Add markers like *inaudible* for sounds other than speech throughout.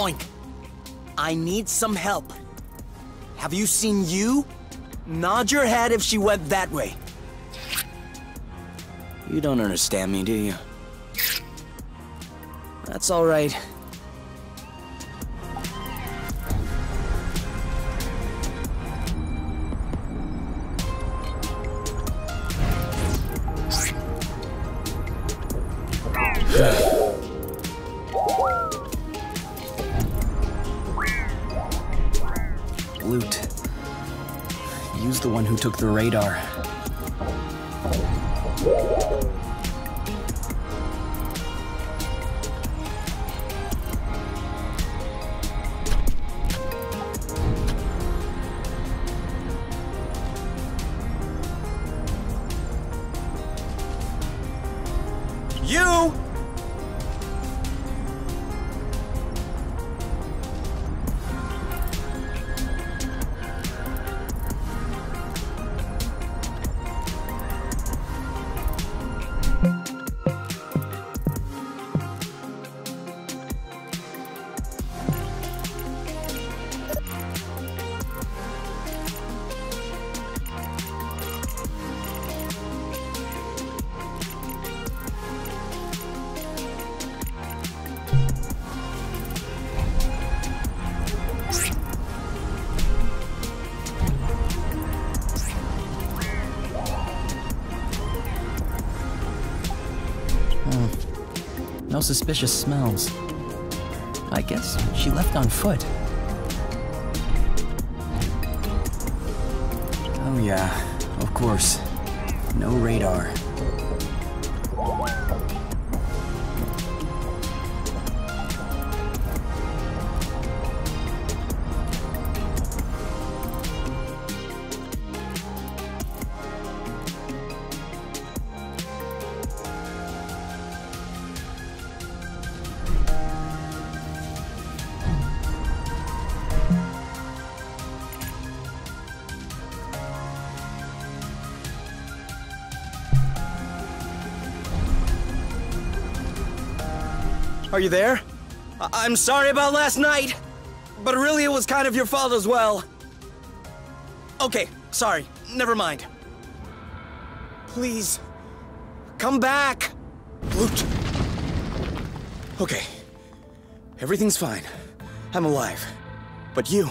Oink. I need some help. Have you seen Yu? Nod your head if she went that way. You don't understand me, do you? That's alright. Loot. Took the radar. Suspicious smells. I guess she left on foot. Oh yeah, of course. No radar. Are you there? I- I'm sorry about last night, but really it was kind of your fault as well. Okay, sorry. Never mind. Please, come back. Loot. Okay, everything's fine. I'm alive. But you,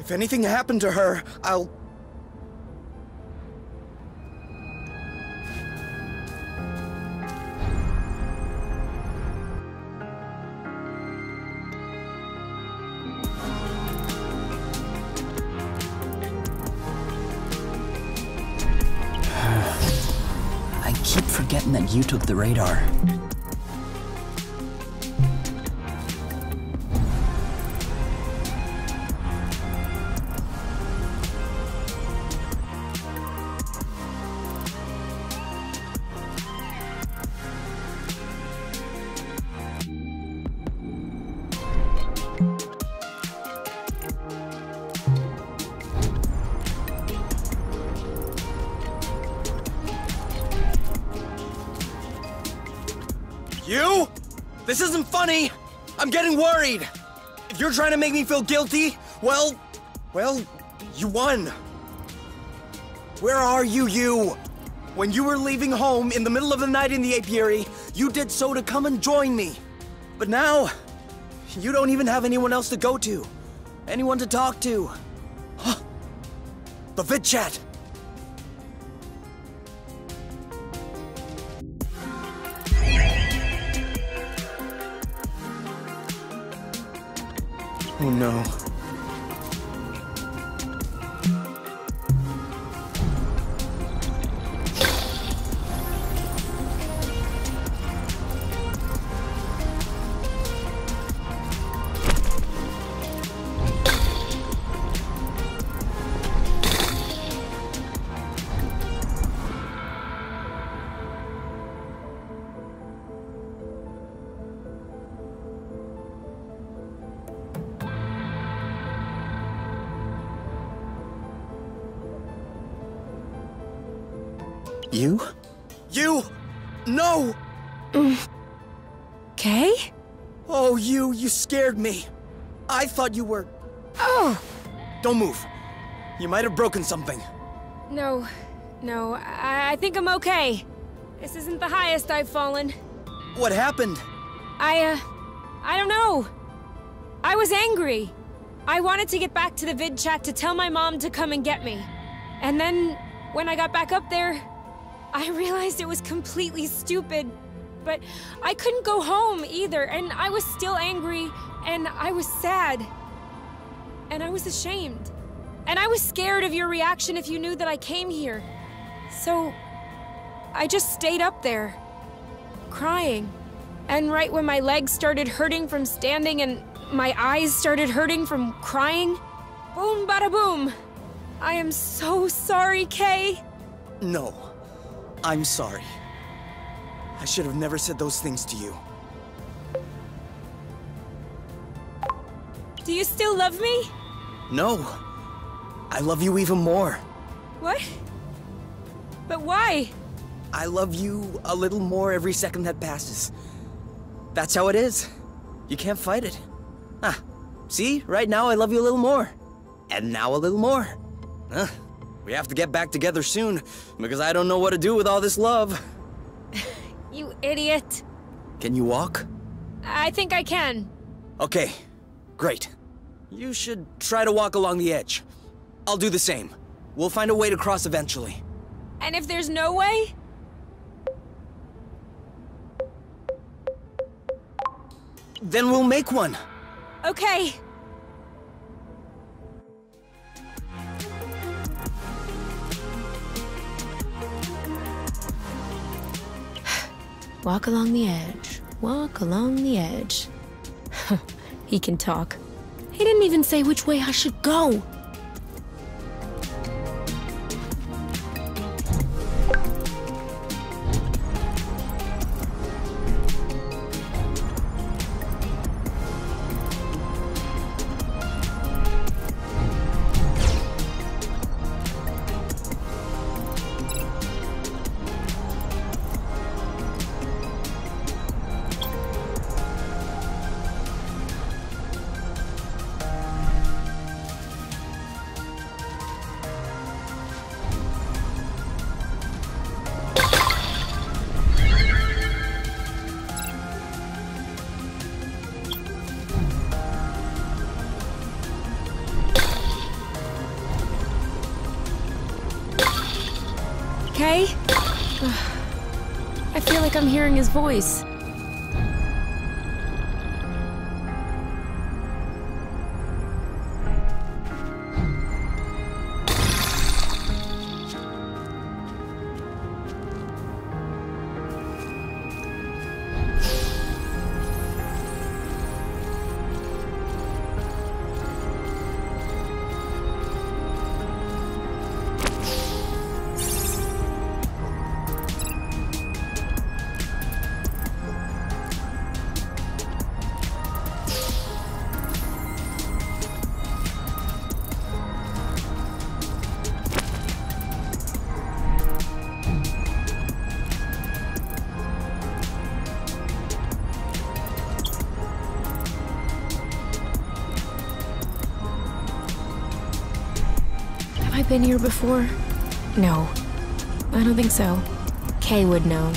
if anything happened to her, I'll. The radar. Worried! If you're trying to make me feel guilty, well, well, you won. Where are you, Yu? When you were leaving home in the middle of the night in the apiary, you did so to come and join me. But now, you don't even have anyone else to go to. Anyone to talk to. Huh. *gasps* The vid chat. Oh no. Thought you were. Oh! Don't move. You might have broken something. No, no, I, I think I'm okay. This isn't the highest I've fallen. What happened? I, uh, I don't know. I was angry. I wanted to get back to the vid chat to tell my mom to come and get me. And then, when I got back up there, I realized it was completely stupid. But I couldn't go home either, and I was still angry, and I was sad. And I was ashamed. And I was scared of your reaction if you knew that I came here. So, I just stayed up there, crying. And right when my legs started hurting from standing and my eyes started hurting from crying, boom bada boom. I am so sorry, Kay. No. I'm sorry. I should have never said those things to you. Do you still love me? No. I love you even more. What? But why? I love you a little more every second that passes. That's how it is. You can't fight it. Ah, see? Right now I love you a little more. And now a little more. Huh? We have to get back together soon, because I don't know what to do with all this love. *laughs* You idiot. Can you walk? I think I can. Okay, great. You should try to walk along the edge. I'll do the same. We'll find a way to cross eventually. And if there's no way? Then we'll make one. Okay. Walk along the edge. Walk along the edge. *laughs* he can talk. He didn't even say which way I should go. Voice. Been here before? No. I don't think so. Kay would know.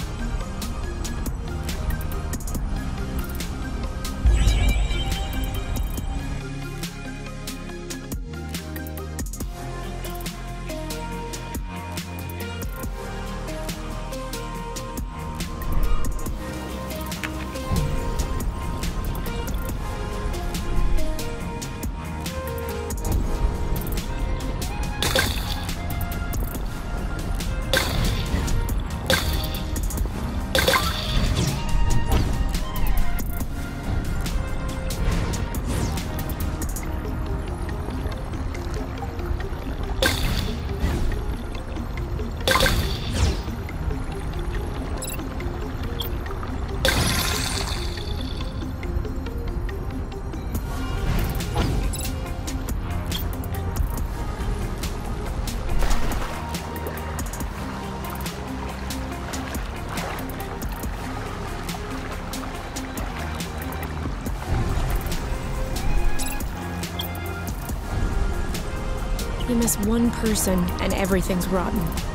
One person, and everything's rotten.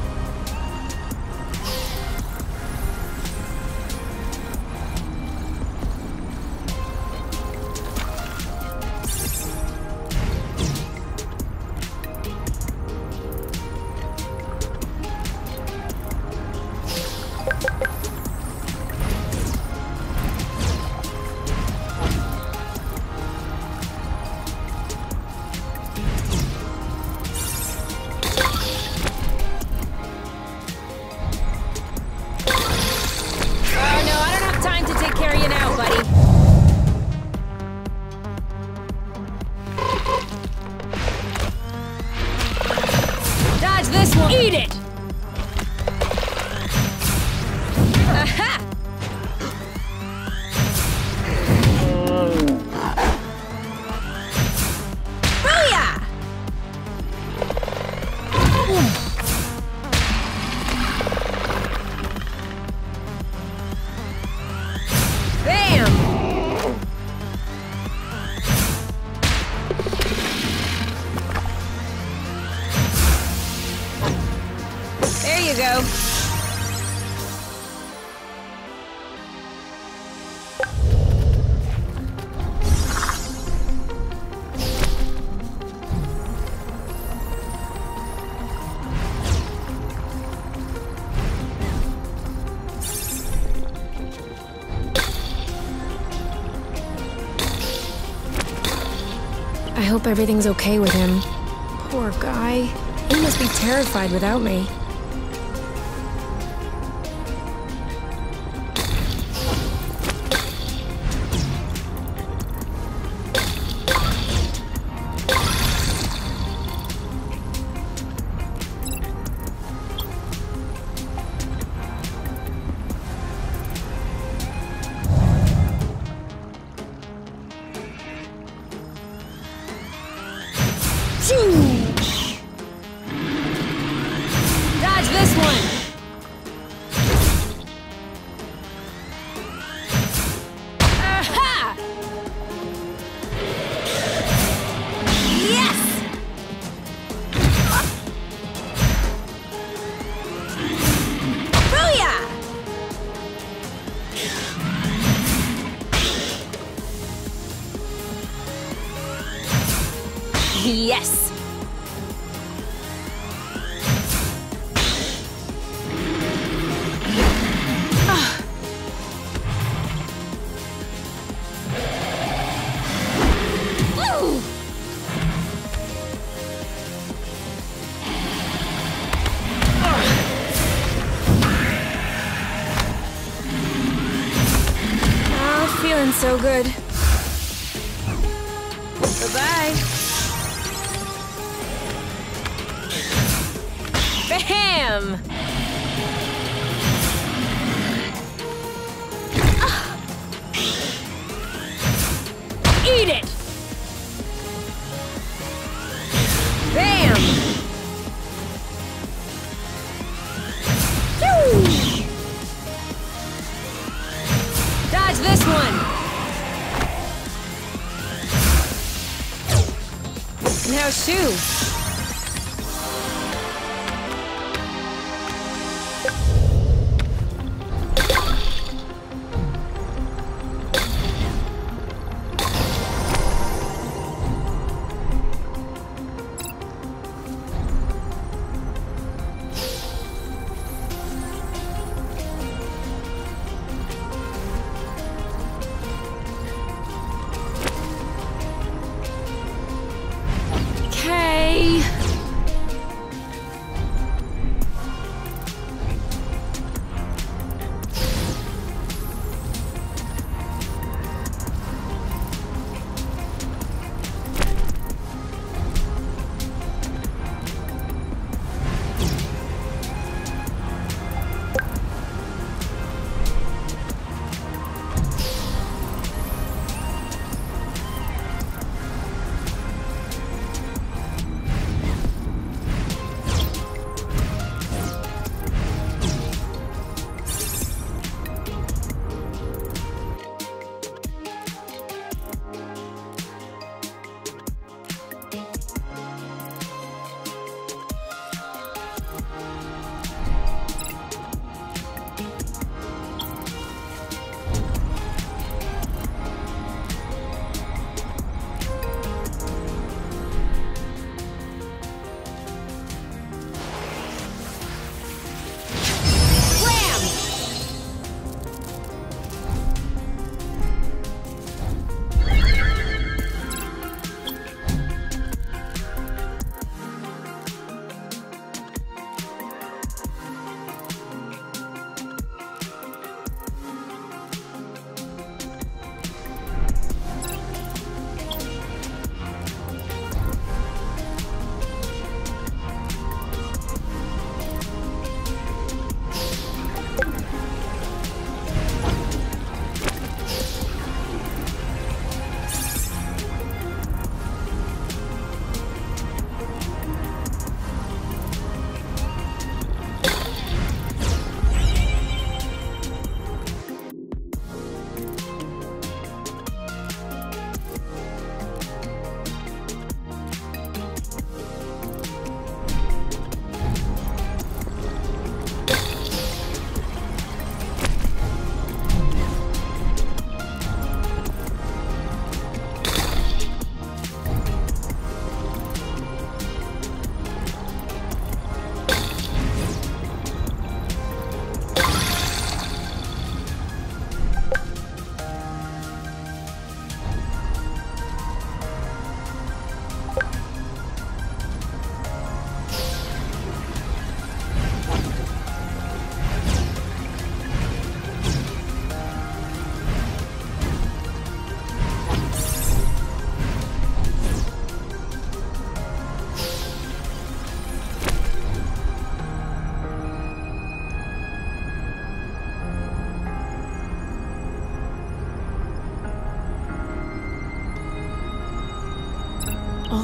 Of you now, buddy. Dodge this one! Eat it! Everything's okay with him. Poor guy. He must be terrified without me. So good. Goodbye. Bam!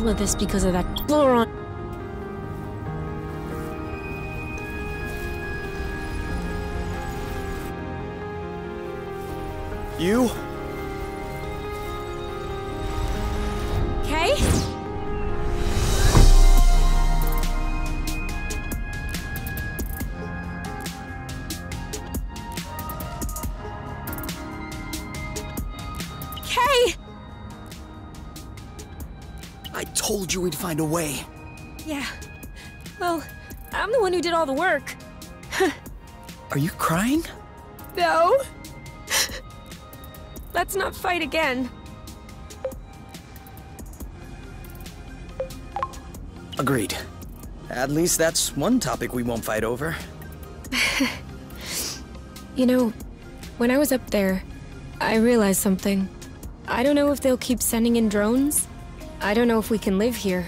All of this because of that Chloron. You we'd find a way. Yeah. Well, I'm the one who did all the work. *laughs* Are you crying? No. *laughs* Let's not fight again. Agreed. At least that's one topic we won't fight over. *laughs* You know, when I was up there, I realized something. I don't know if they'll keep sending in drones. I don't know if we can live here.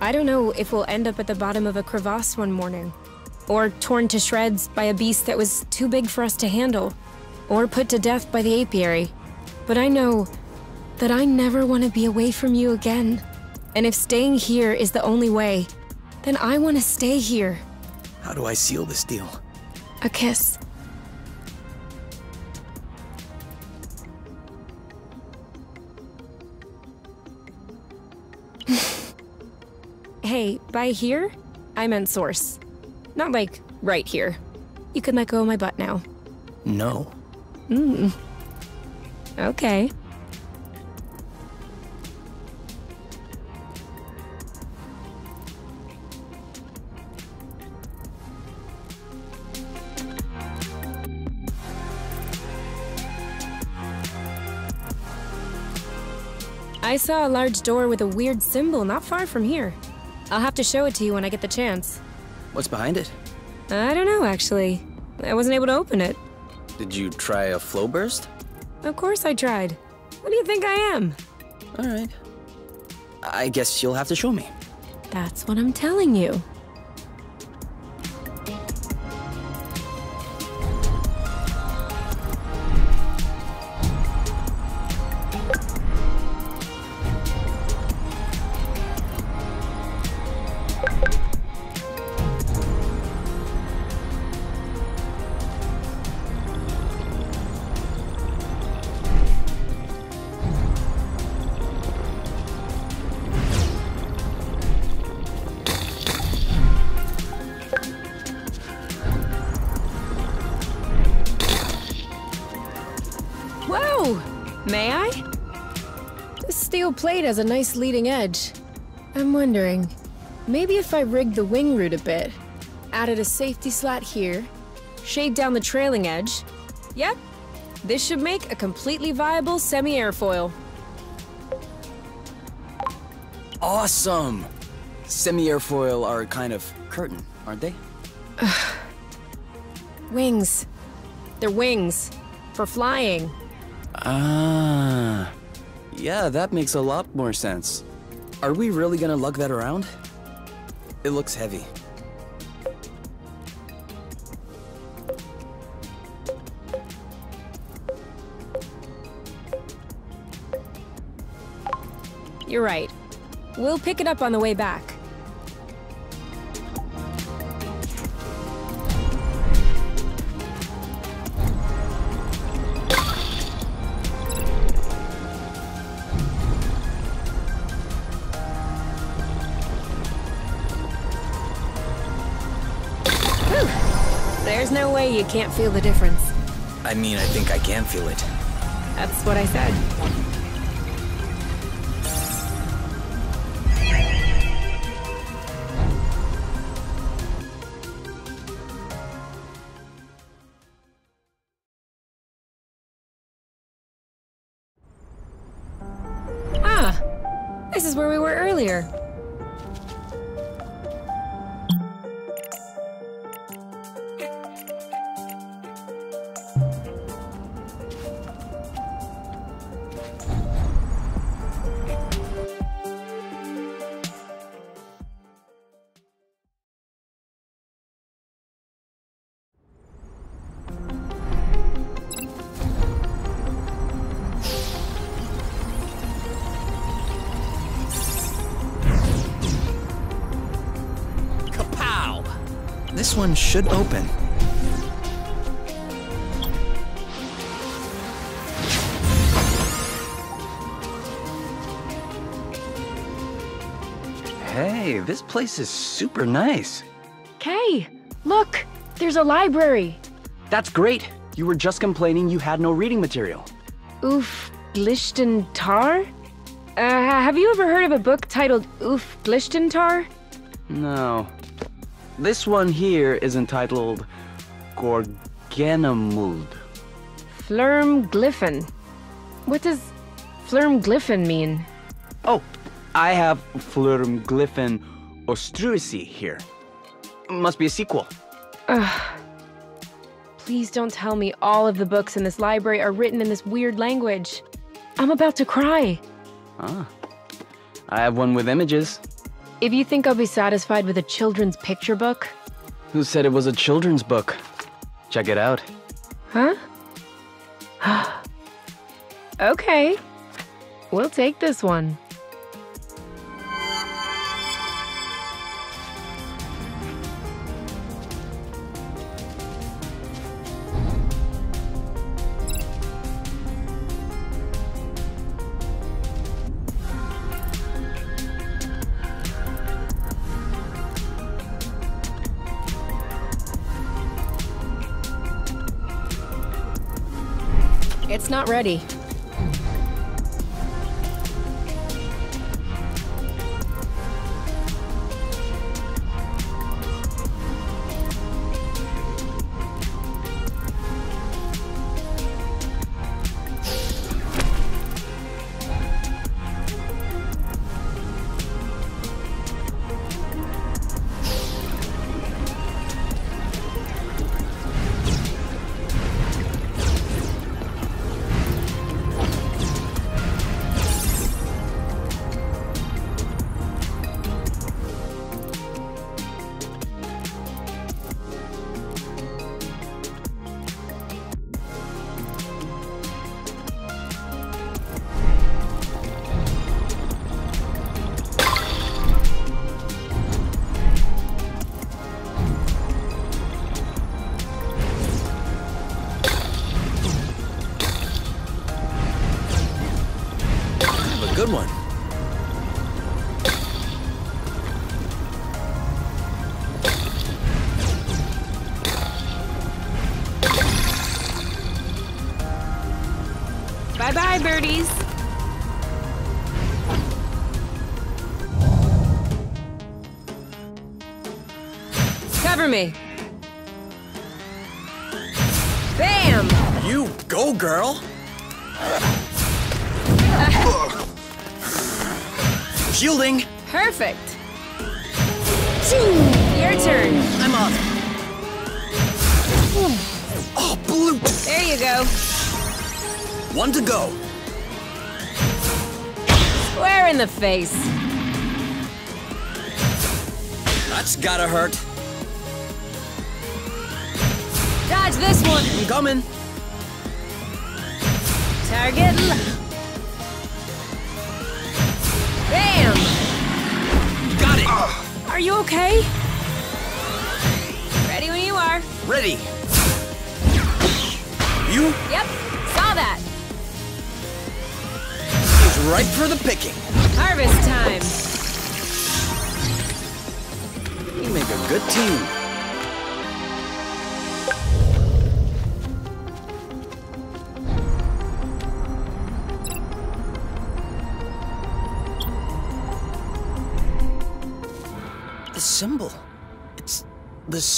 I don't know if we'll end up at the bottom of a crevasse one morning. Or torn to shreds by a beast that was too big for us to handle. Or put to death by the apiary. But I know that I never want to be away from you again. And if staying here is the only way, then I want to stay here. How do I seal this deal? A kiss. *laughs* hey, by here, I meant source. Not like right here. You can let go of my butt now. No. Mm. Okay. I saw a large door with a weird symbol not far from here. I'll have to show it to you when I get the chance. What's behind it? I don't know, actually. I wasn't able to open it. Did you try a flow burst? Of course I tried. What do you think I am? Alright. I guess you'll have to show me. That's what I'm telling you. Plate has a nice leading edge. I'm wondering, maybe if I rigged the wing root a bit, added a safety slat here, shaved down the trailing edge. Yep, this should make a completely viable semi-airfoil. Awesome! Semi-airfoil are a kind of curtain, aren't they? *sighs* Wings. They're wings. For flying. Ah. Yeah, that makes a lot more sense. Are we really gonna lug that around? It looks heavy. You're right. We'll pick it up on the way back. Can't feel the difference. I mean, I think I can feel it. That's what I said. This one should open. Hey, this place is super nice. Kay, look! There's a library! That's great. You were just complaining you had no reading material. Oof, Glishtentar? Uh, have you ever heard of a book titled Oof Glishtentar? No. This one here is entitled Gorganamuld. Flurm Glyphon. What does Flurm Glyphon mean? Oh, I have Flurmglyphon Ostruisi here. Must be a sequel. Please don't tell me all of the books in this library are written in this weird language. I'm about to cry. Ah. I have one with images. If you think I'll be satisfied with a children's picture book, Who said it was a children's book? Check it out. huh? *gasps* okay. We'll take this one. It's not ready.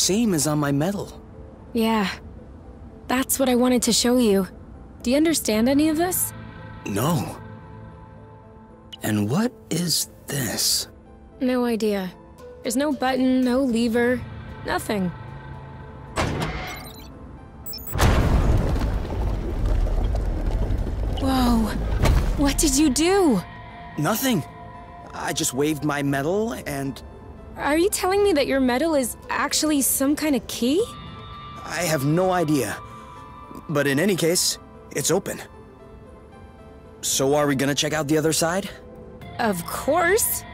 Same as on my medal. Yeah, that's what I wanted to show you. Do you understand any of this? No. And what is this? No idea. There's no button, no lever, nothing. Whoa. What did you do? Nothing. I just waved my medal and are you telling me that your medal is actually some kind of key? I have no idea. But in any case, it's open. So are we gonna check out the other side? Of course.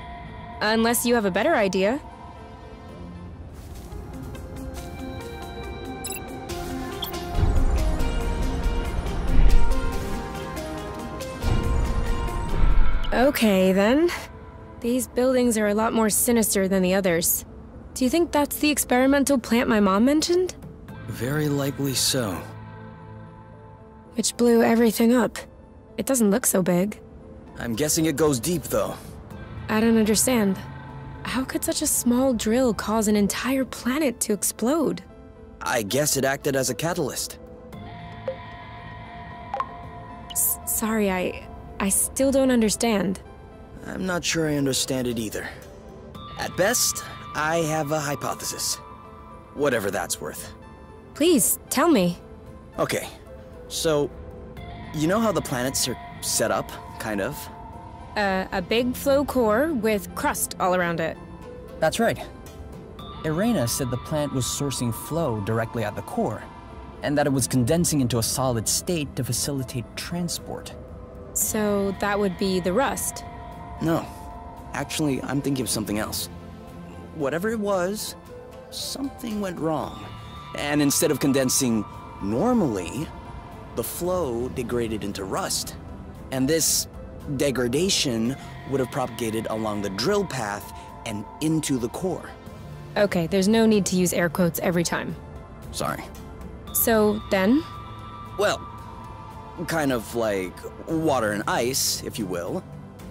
Unless you have a better idea. Okay, then. These buildings are a lot more sinister than the others. Do you think that's the experimental plant my mom mentioned? Very likely so. Which blew everything up. It doesn't look so big. I'm guessing it goes deep, though. I don't understand. How could such a small drill cause an entire planet to explode? I guess it acted as a catalyst. S sorry, I... I still don't understand. I'm not sure I understand it either. At best, I have a hypothesis. Whatever that's worth. Please, tell me. Okay, so, you know how the planets are set up, kind of? Uh, a big flow core with crust all around it. That's right. Irena said the plant was sourcing flow directly at the core, and that it was condensing into a solid state to facilitate transport. So that would be the rust. No. Actually, I'm thinking of something else. Whatever it was, something went wrong. And instead of condensing normally, the flow degraded into rust. And this degradation would have propagated along the drill path and into the core. Okay, there's no need to use air quotes every time. Sorry. So then? Well, kind of like water and ice, if you will.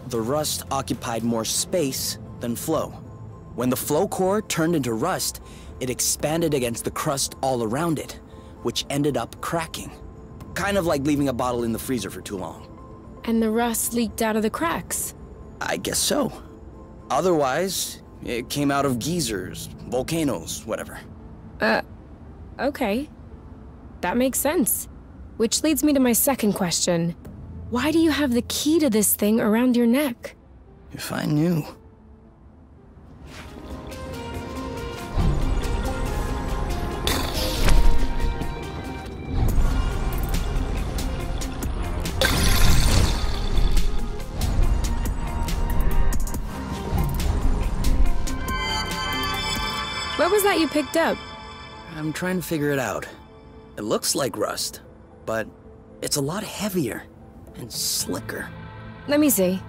The rust occupied more space than flow. When the flow core turned into rust, it expanded against the crust all around it, which ended up cracking. Kind of like leaving a bottle in the freezer for too long. And the rust leaked out of the cracks. I guess so. Otherwise, it came out of geysers, volcanoes, whatever. Uh, okay. That makes sense. Which leads me to my second question. Why do you have the key to this thing around your neck? If I knew. What was that you picked up? I'm trying to figure it out. It looks like rust, but it's a lot heavier and slicker. Let me see.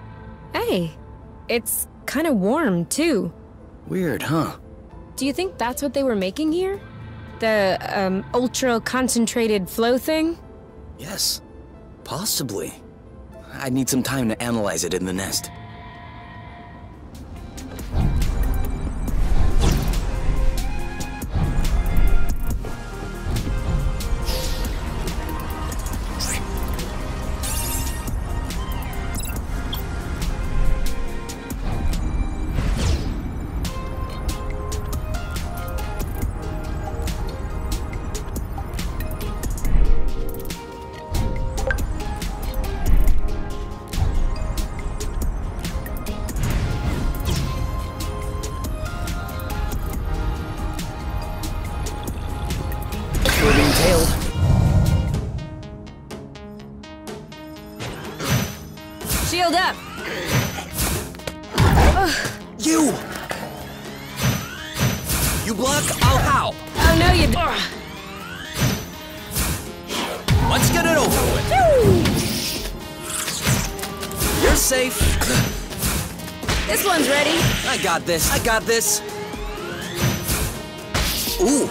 Hey, it's kind of warm, too. Weird, huh? Do you think that's what they were making here? The, um, ultra-concentrated flow thing? Yes, possibly. I'd need some time to analyze it in the nest. Got this. I got this. Ooh.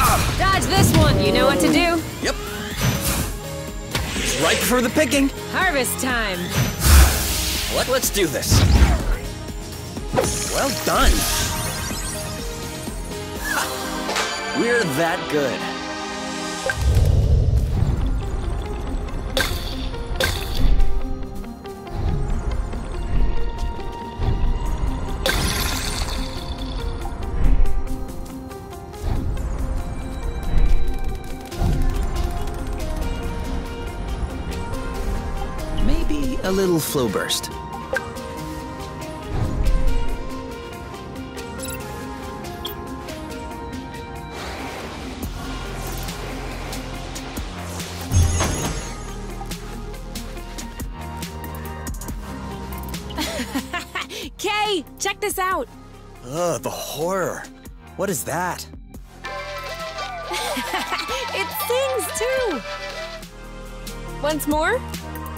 Ah. Dodge this one, you know what to do. Yep. It's Right for the picking. Harvest time. Let, let's do this. Well done. Ha. We're that good. Flow burst. *laughs* Kay, check this out. Ugh, the horror. What is that? *laughs* It sings too. Once more?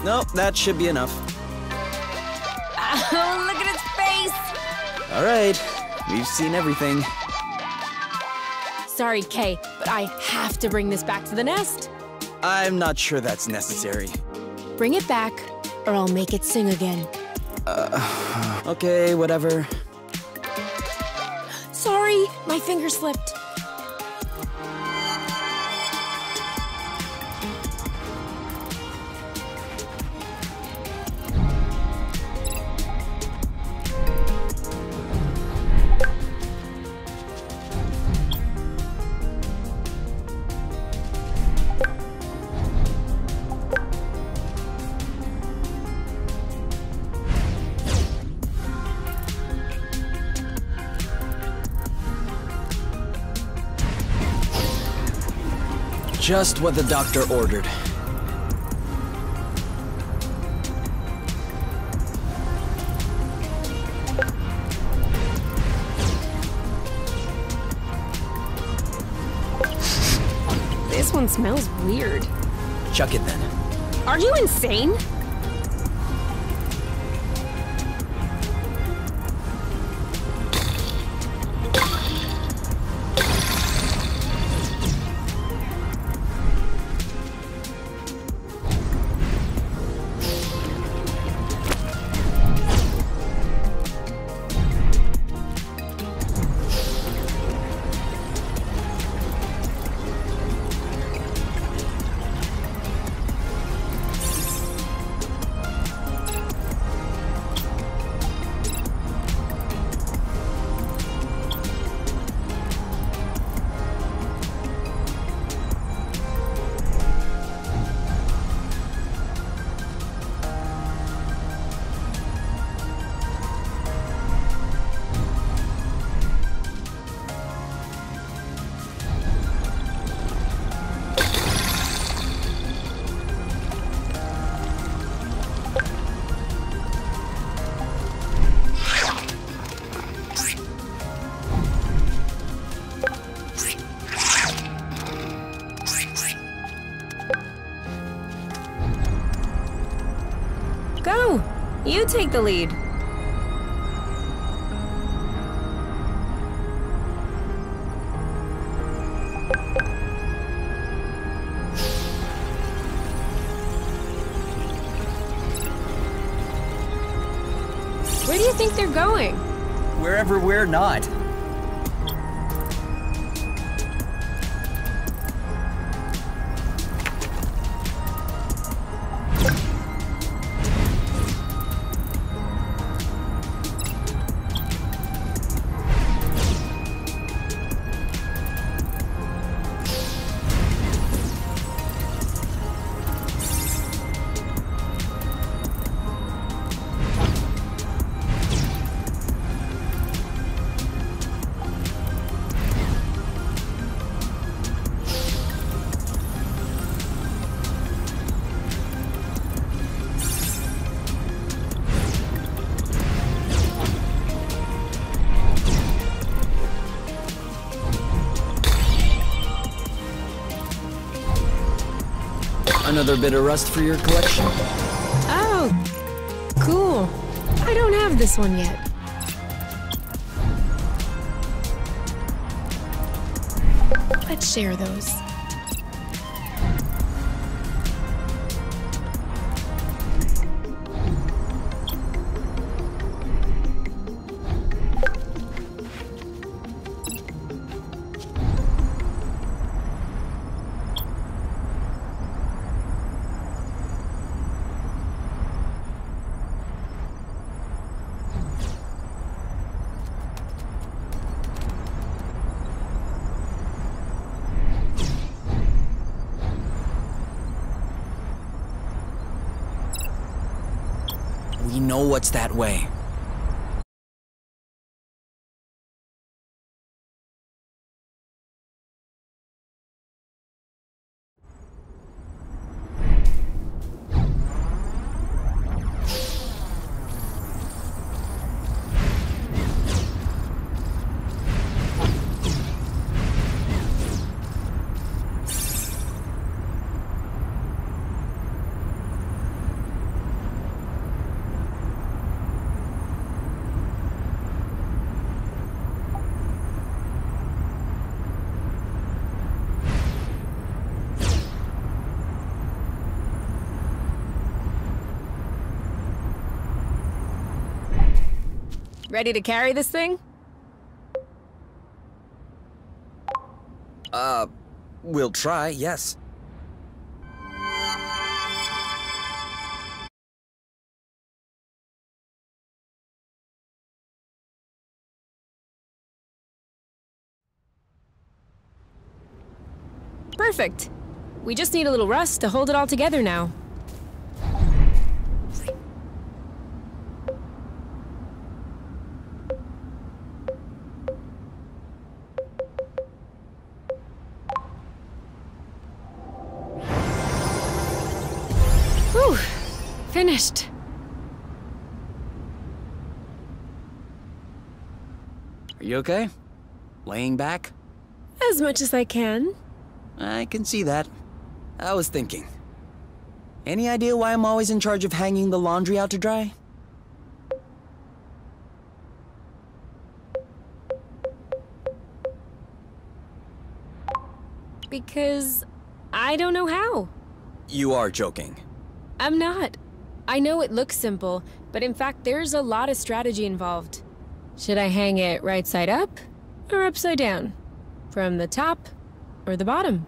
Nope, that should be enough. Face! All right, we've seen everything. Sorry, Kay, but I have to bring this back to the nest. I'm not sure that's necessary. Bring it back, or I'll make it sing again. Uh, *sighs* Okay, whatever. Sorry, my finger slipped. Just what the doctor ordered. This one smells weird. Chuck it then. Are you insane? You take the lead. Where do you think they're going? Wherever we're not. Another bit of rust for your collection? Oh, cool. I don't have this one yet. Let's share those. What's that way. Ready to carry this thing? Uh, we'll try, yes. Perfect. We just need a little rust to hold it all together now. Are you okay? Laying back? As much as I can. I can see that. I was thinking. Any idea why I'm always in charge of hanging the laundry out to dry? Because I don't know how. You are joking. I'm not. I know it looks simple, but in fact, there's a lot of strategy involved. Should I hang it right side up or upside down? From the top or the bottom?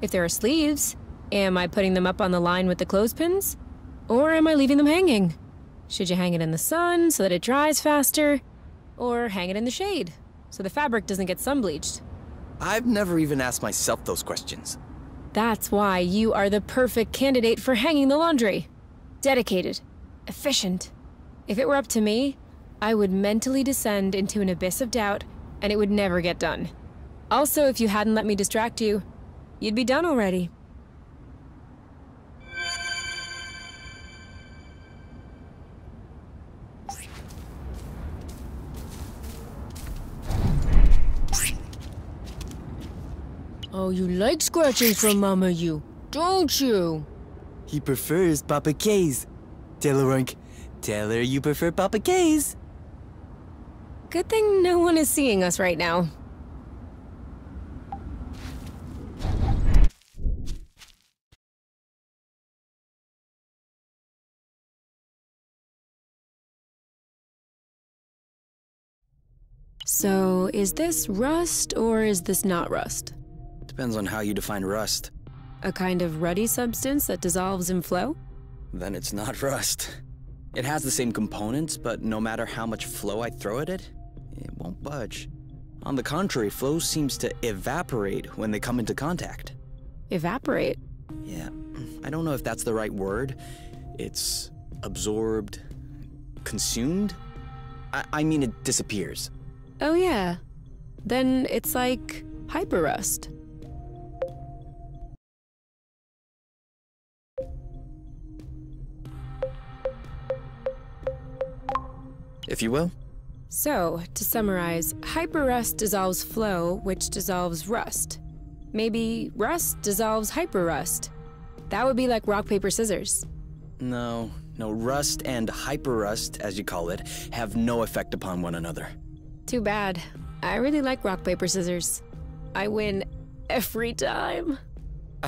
If there are sleeves, am I putting them up on the line with the clothespins? Or am I leaving them hanging? Should you hang it in the sun so that it dries faster? Or hang it in the shade so the fabric doesn't get sun bleached? I've never even asked myself those questions. That's why you are the perfect candidate for hanging the laundry. Dedicated, efficient. If it were up to me, I would mentally descend into an abyss of doubt and it would never get done. Also, if you hadn't let me distract you, you'd be done already. Oh, you like scratching from Mama Yu, don't you? He prefers Papa K's. Tell her, Unc. Tell her you prefer Papa K's. Good thing no one is seeing us right now. So, is this rust or is this not rust? Depends on how you define rust. A kind of ruddy substance that dissolves in flow? Then it's not rust. It has the same components, but no matter how much flow I throw at it, it won't budge. On the contrary, flow seems to evaporate when they come into contact. Evaporate? Yeah, I don't know if that's the right word. It's absorbed, consumed? I, I mean, it disappears. Oh, yeah. Then it's like hyperrust. If you will. So, to summarize, hyperrust dissolves flow, which dissolves rust. Maybe rust dissolves hyperrust. That would be like rock, paper, scissors. No, no, rust and hyperrust, as you call it, have no effect upon one another. Too bad. I really like rock, paper, scissors. I win every time. *laughs*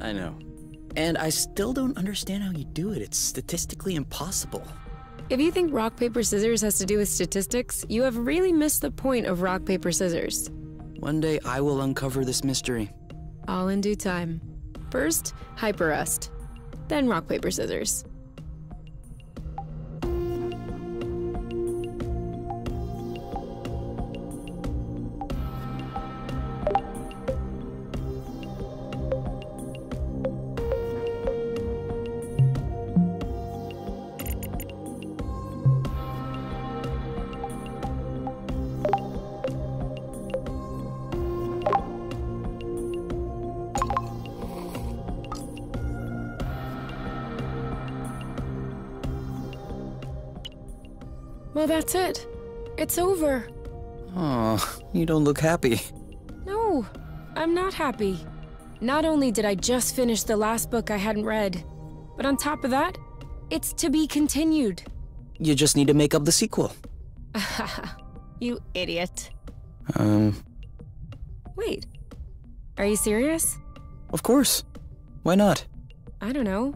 I know. And I still don't understand how you do it. It's statistically impossible. If you think rock, paper, scissors has to do with statistics, you have really missed the point of rock, paper, scissors. One day I will uncover this mystery. All in due time. First, hyperrust. Then rock, paper, scissors. Well, that's it. It's over. Oh, you don't look happy. No, I'm not happy. Not only did I just finish the last book I hadn't read, but on top of that, it's to be continued. You just need to make up the sequel. *laughs* you idiot. Um, Wait, are you serious? of course. Why not? I don't know.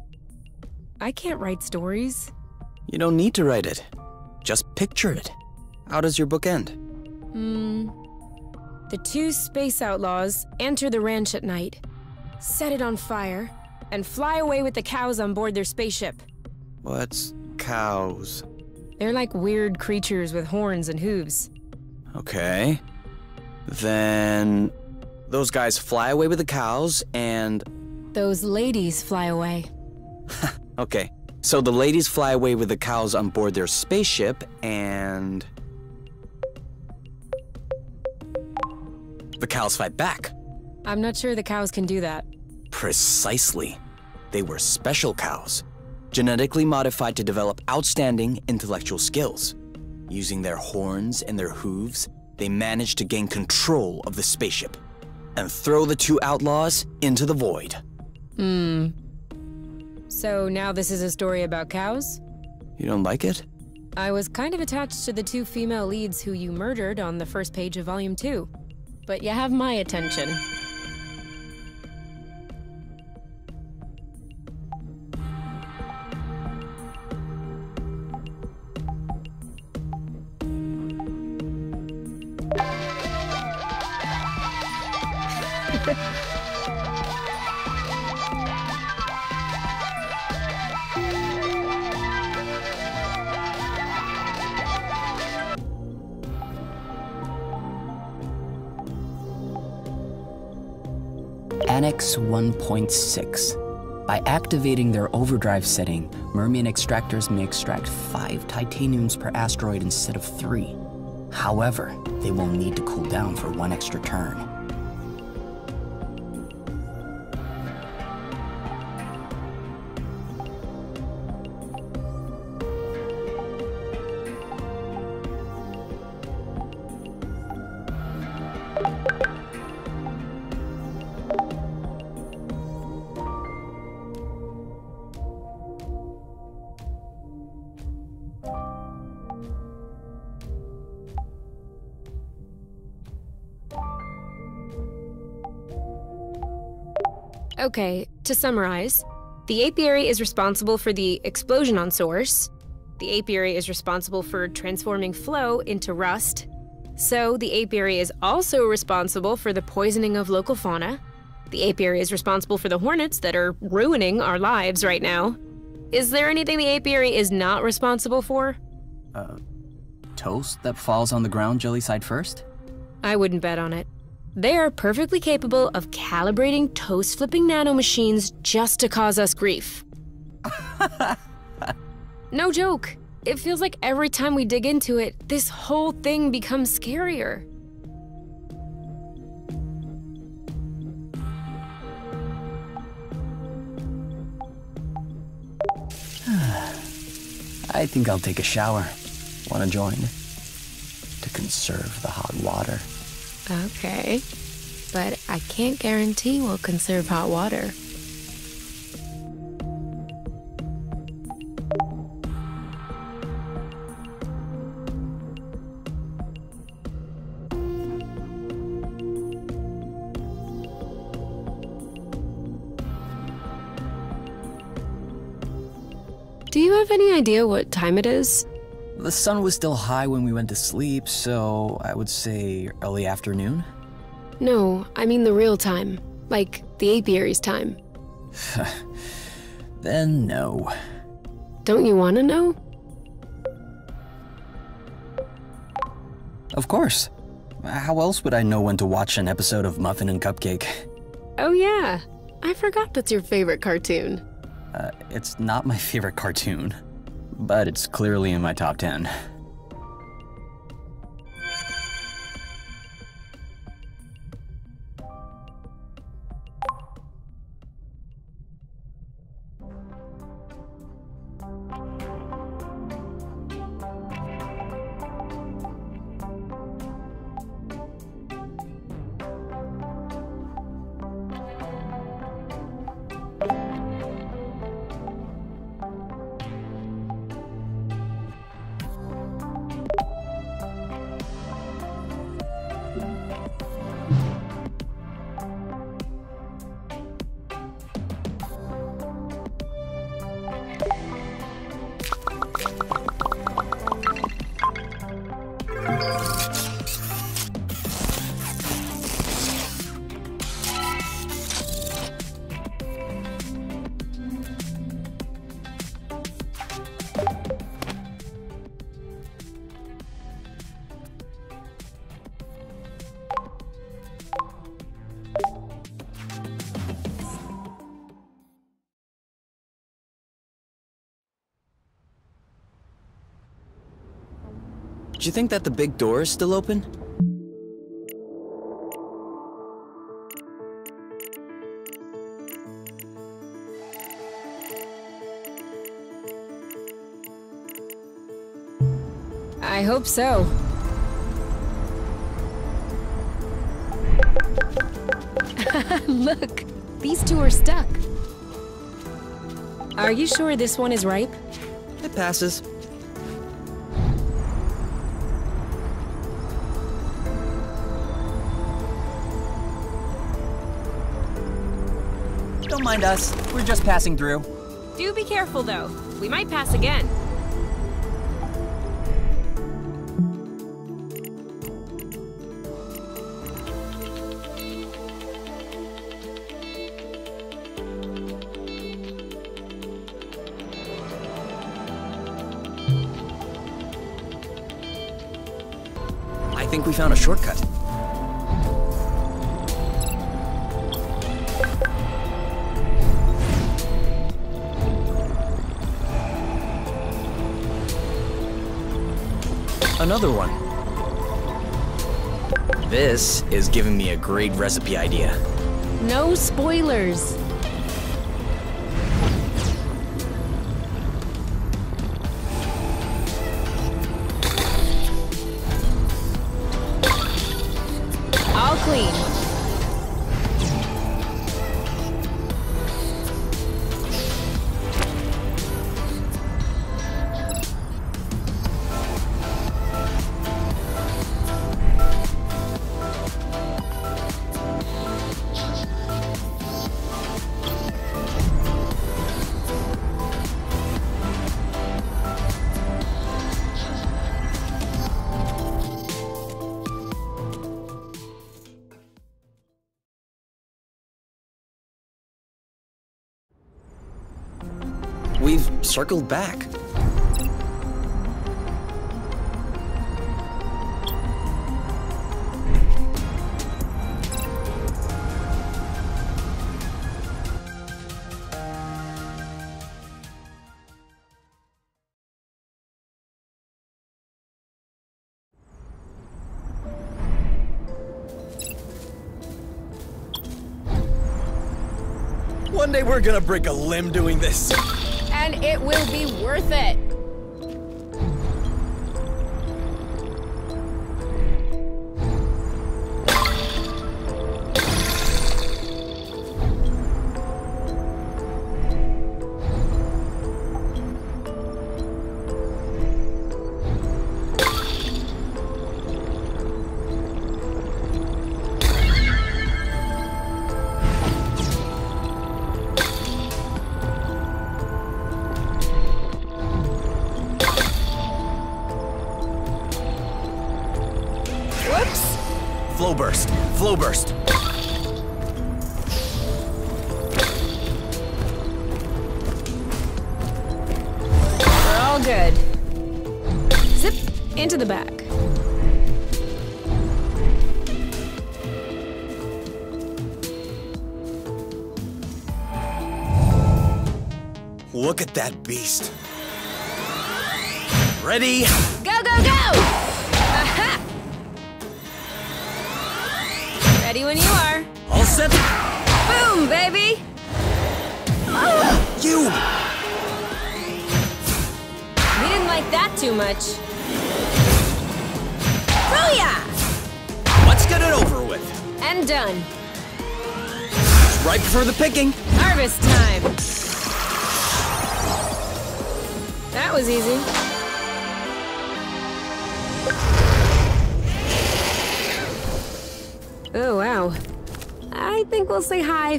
I can't write stories. You don't need to write it. Just picture it. How does your book end? Hmm. The two space outlaws enter the ranch at night, set it on fire, and fly away with the cows on board their spaceship. What's cows? They're like weird creatures with horns and hooves. Okay. Then those guys fly away with the cows and. Those ladies fly away. *laughs* Okay. So the ladies fly away with the cows on board their spaceship and. The cows fight back. I'm not sure the cows can do that. Precisely. They were special cows, genetically modified to develop outstanding intellectual skills. Using their horns and their hooves, they managed to gain control of the spaceship and throw the two outlaws into the void. Hmm. So now this is a story about cows? You don't like it? I was kind of attached to the two female leads who you murdered on the first page of Volume 2. But you have my attention. *laughs* Annex 1.6. By activating their overdrive setting, Mermian extractors may extract five titaniums per asteroid instead of three. However, they will need to cool down for one extra turn. Okay, to summarize, the apiary is responsible for the explosion on Source. The apiary is responsible for transforming flow into rust. So, the apiary is also responsible for the poisoning of local fauna. The apiary is responsible for the hornets that are ruining our lives right now. Is there anything the apiary is not responsible for? Uh, toast that falls on the ground jelly side first? I wouldn't bet on it. They are perfectly capable of calibrating toast flipping nanomachines just to cause us grief. *laughs* no joke. It feels like every time we dig into it, this whole thing becomes scarier. *sighs* I think I'll take a shower. Wanna join? To conserve the hot water. Okay. But I can't guarantee we'll conserve hot water. Do you have any idea what time it is? The sun was still high when we went to sleep, so I would say early afternoon. No, I mean the real time. Like the apiary's time. *laughs* Then no. Don't you want to know? Of course. How else would I know when to watch an episode of Muffin and Cupcake? Oh, yeah. I forgot that's your favorite cartoon. Uh, it's not my favorite cartoon, but it's clearly in my top 10. You think that the big door is still open? I hope so. *laughs* Look, these two are stuck. Are you sure this one is ripe? It passes. Mind us. We're just passing through. Do be careful though. We might pass again. I think we found a shortcut. This is giving me a great recipe idea. No spoilers. Circled back. One day we're gonna break a limb doing this. It will be worth it. Flow burst. We're all good. Zip into the back. Look at that beast. Ready?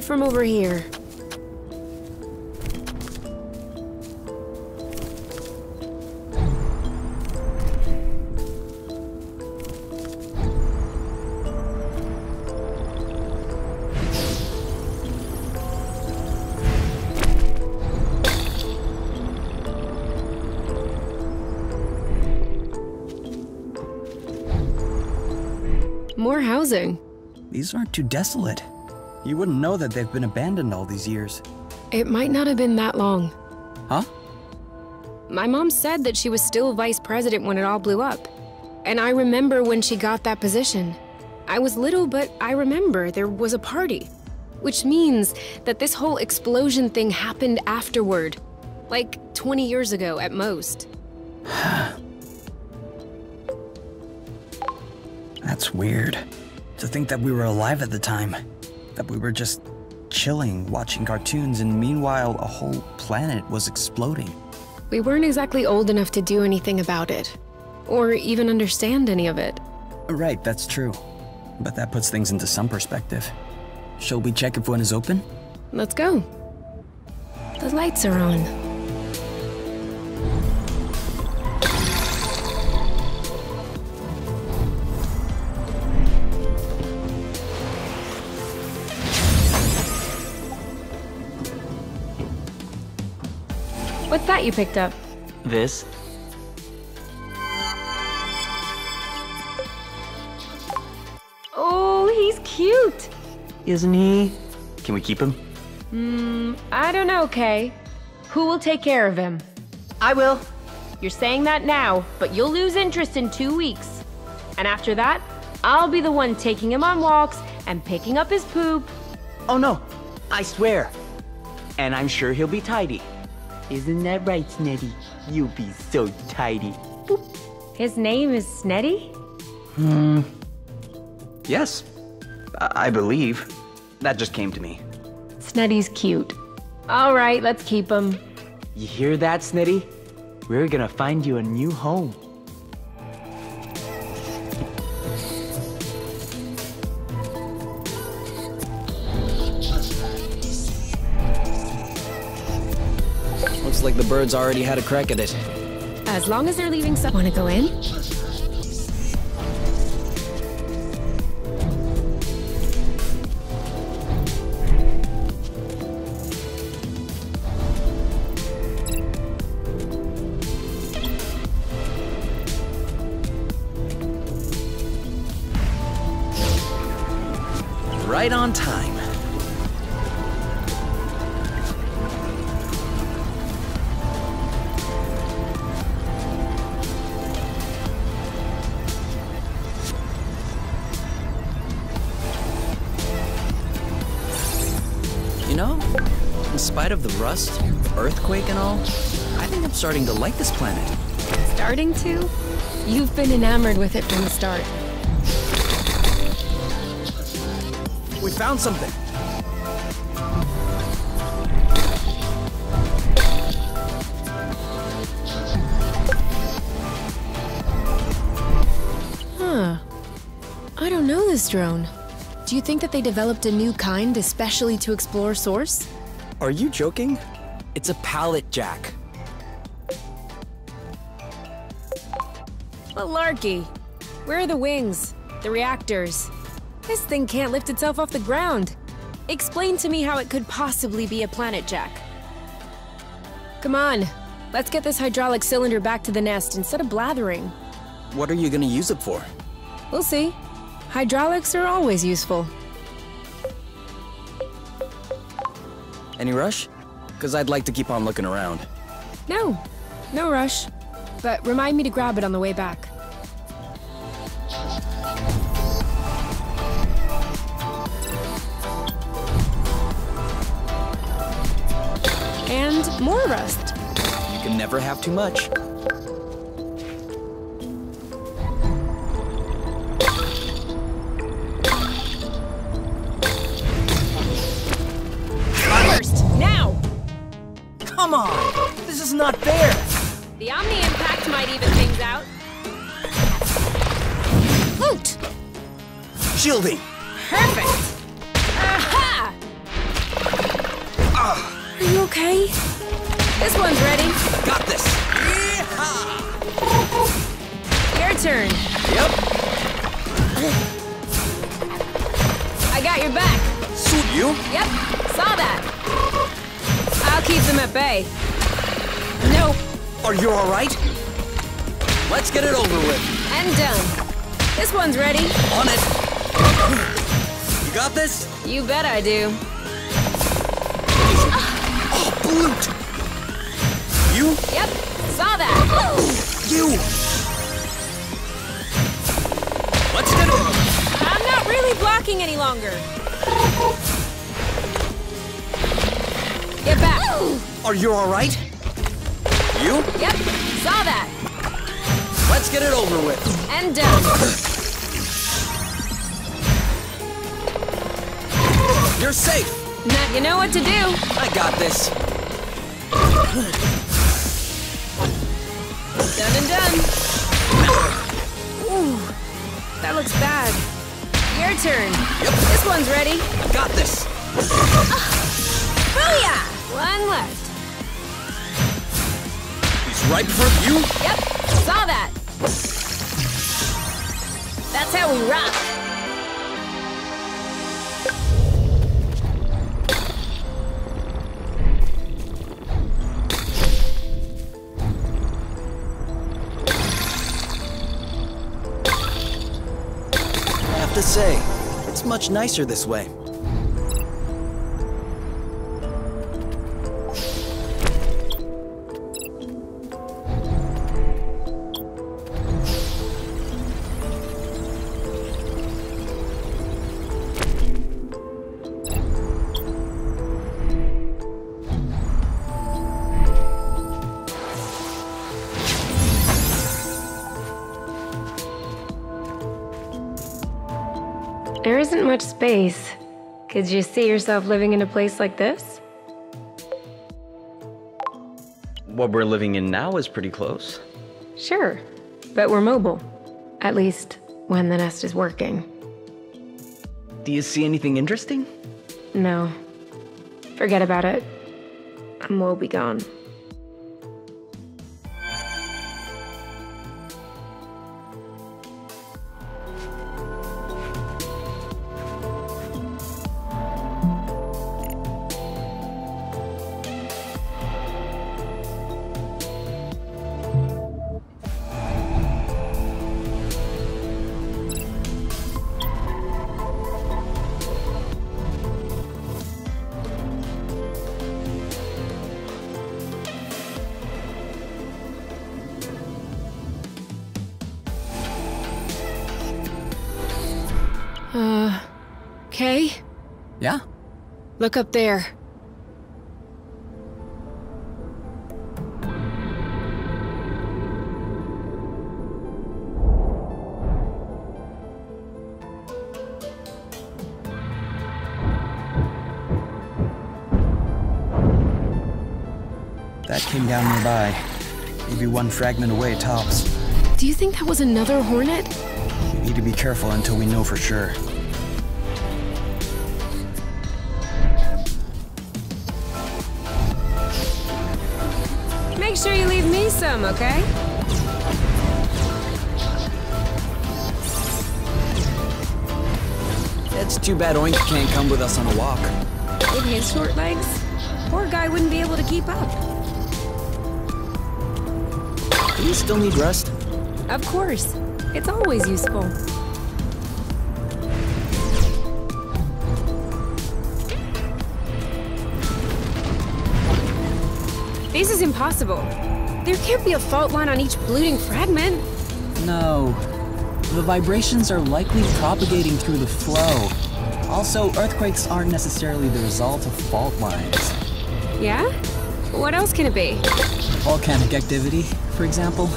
From over here. More housing. These aren't too desolate. You wouldn't know that they've been abandoned all these years. It might not have been that long. Huh? My mom said that she was still vice president when it all blew up. and I remember when she got that position. I was little, but I remember there was a party. Which means that this whole explosion thing happened afterward. Like 20 years ago at most. *sighs* That's weird. To think that we were alive at the time. That we were just chilling, watching cartoons, and meanwhile a whole planet was exploding. We weren't exactly old enough to do anything about it. Or even understand any of it. Right, that's true. But that puts things into some perspective. Shall we check if one is open? Let's go. The lights are on. What's that you picked up? This? Oh, he's cute. Isn't he? Can we keep him? Hmm, I don't know, Kay. Who will take care of him? I will. You're saying that now, but you'll lose interest in two weeks. And after that, I'll be the one taking him on walks and picking up his poop. Oh no, I swear. And I'm sure he'll be tidy. Isn't that right, Snetty? You'll be so tidy. His name is Snetty? Hmm. Yes, I, I believe. That just came to me. Snetty's cute. All right, let's keep him. You hear that, Snitty? We're gonna find you a new home. Birds already had a crack at it. As long as they're leaving some. Wanna go in? Starting to like this planet. Starting to? You've been enamored with it from the start. We found something. Huh. I don't know this drone. Do you think that they developed a new kind especially to explore Source? Are you joking? It's a pallet jack. Malarkey! Where are the wings? The reactors? This thing can't lift itself off the ground. Explain to me how it could possibly be a planet jack. Come on, let's get this hydraulic cylinder back to the nest instead of blathering. What are you gonna use it for? We'll see. Hydraulics are always useful. Any rush? Because I'd like to keep on looking around. No, no rush. But remind me to grab it on the way back. And more rust. You can never have too much. First, now! Come on! This is not fair! The Omni Impact might even things out. Loot! Shielding! Perfect! Okay? This one's ready. Got this! Yeehaw! Your turn. Yep, I got your back. suit you! Yep, saw that. I'll keep them at bay. Nope, Are you alright? Let's get it over with. and done. This one's ready. On it! You got this? You bet I do. Bloot! You? Yep, saw that! You! Let's get over I'm not really blocking any longer. Get back! Are you alright? You? Yep, saw that! Let's get it over with. And down. You're safe! Now you know what to do. I got this. Done and done. Ooh, that looks bad. Your turn. Yep. This one's ready. I got this. Booyah! One left. He's right for you. Yep, saw that. That's how we rock. Much nicer this way. Could you see yourself living in a place like this? What we're living in now is pretty close. Sure, but we're mobile. At least when the nest is working. Do you see anything interesting? No. Forget about it. I'm woe begone. Okay, look up there. That came down nearby. Maybe one fragment away, tops. Do you think that was another hornet? We need to be careful until we know for sure. Some, okay? It's too bad Oink can't come with us on a walk. With his short legs, poor guy wouldn't be able to keep up. Do you still need rest? Of course, it's always useful. This is impossible. There can't be a fault line on each polluting fragment. No. The vibrations are likely propagating through the flow. Also, earthquakes aren't necessarily the result of fault lines. Yeah? What else can it be? Volcanic activity, for example.